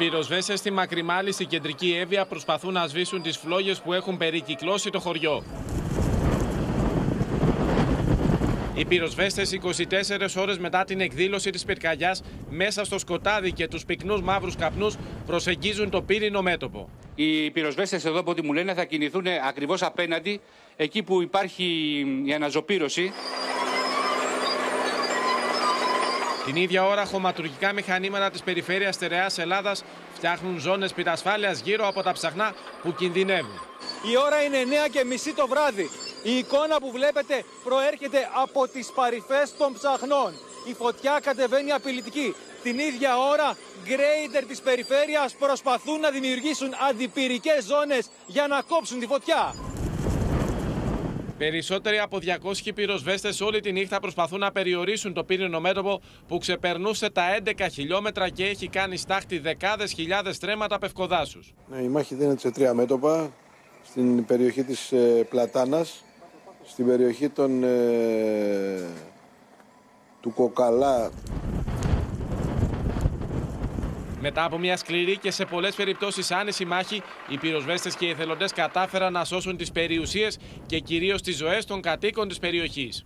πυροσβέστες στη Μακριμάλη στην κεντρική Εύβοια προσπαθούν να σβήσουν τις φλόγες που έχουν περικυκλώσει το χωριό. Οι πυροσβέστες 24 ώρες μετά την εκδήλωση της πυρκαγιάς μέσα στο σκοτάδι και τους πυκνούς μαύρους καπνούς προσεγγίζουν το πύρινο μέτωπο. Οι πυροσβέστες εδώ από ό,τι μου λένε θα κινηθούν ακριβώς απέναντι εκεί που υπάρχει η αναζωπήρωση. Την ίδια ώρα, χωματουργικά μηχανήματα της περιφέρειας Στερεάς Ελλάδας φτιάχνουν ζώνες πυρασφάλειας γύρω από τα ψαχνά που κινδυνεύουν. Η ώρα είναι 9 και μισή το βράδυ. Η εικόνα που βλέπετε προέρχεται από τις παρυφές των ψαχνών. Η φωτιά κατεβαίνει απειλητική. Την ίδια ώρα, γκρέιντερ της περιφέρειας προσπαθούν να δημιουργήσουν αντιπυρικές ζώνες για να κόψουν τη φωτιά. Περισσότεροι από 200 πυροσβέστες όλη τη νύχτα προσπαθούν να περιορίσουν το πύρινο μέτωπο που ξεπερνούσε τα 11 χιλιόμετρα και έχει κάνει στάχτη δεκάδες χιλιάδες τρέματα πευκοδάσους. Ναι, η μάχη δίνεται σε τρία μέτωπα, στην περιοχή της ε, Πλατάνας, στην περιοχή των, ε, του Κοκαλά μετά από μια σκληρή και σε πολλές περιπτώσεις άνεση μάχη, οι πυροσβέστες και οι εθελοντές κατάφεραν να σώσουν τις περιουσίες και κυρίως τις ζωές των κατοίκων της περιοχής.